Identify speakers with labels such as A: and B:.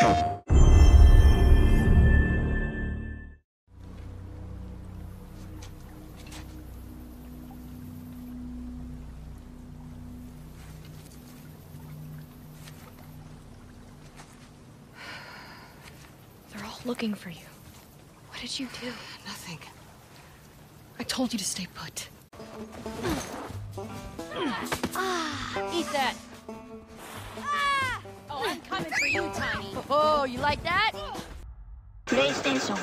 A: They're all looking for you. What did you do?
B: Nothing. I told you to stay put.
A: Ah, eat that. Ah!
C: Oh, I'm coming for you, Tiny.
A: Oh, you like that?
D: PlayStation